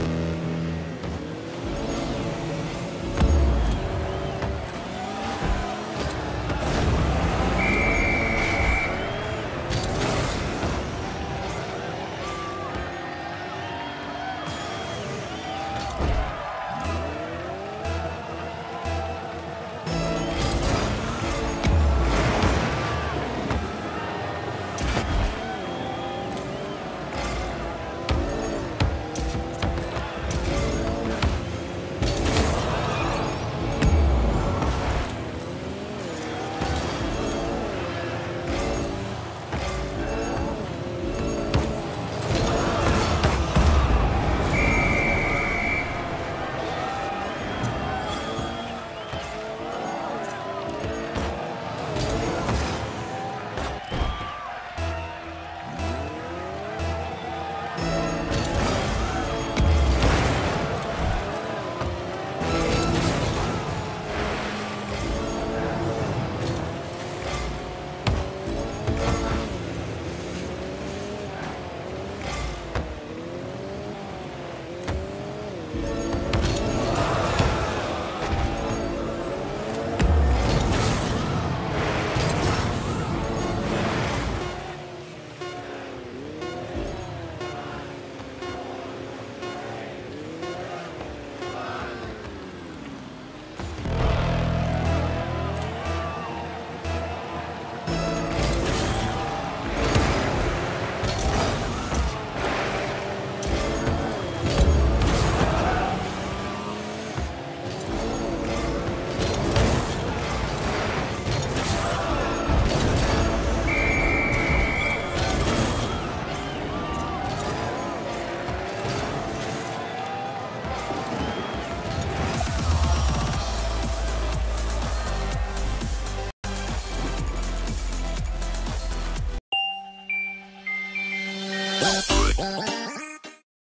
you